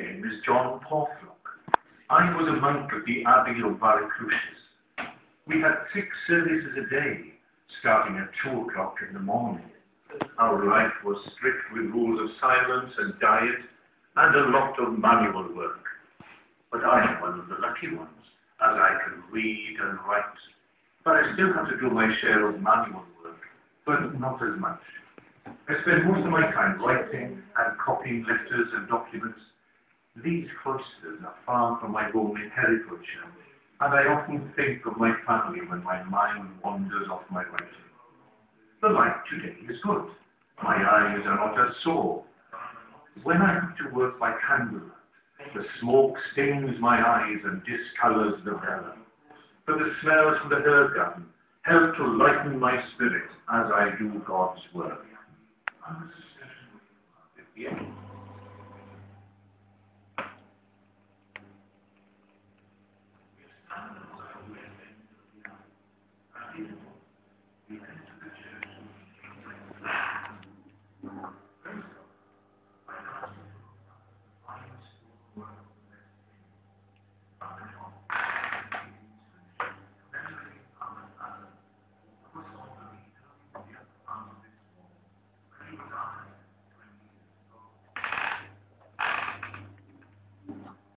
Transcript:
name is John Portlock. I was a monk of the Abbey of Valle Crucis. We had six services a day, starting at two o'clock in the morning. Our life was strict with rules of silence and diet, and a lot of manual work. But I am one of the lucky ones, as I can read and write. But I still have to do my share of manual work, but not as much. I spend most of my time writing and copying letters and documents. These cloisters are far from my home in Herefordshire, and I often think of my family when my mind wanders off my writing. The light today is good. My eyes are not as sore. When I have to work by candlelight, the smoke stings my eyes and discolors the vellum. But the smells from the herb garden help to lighten my spirit as I do God's work. Yeah.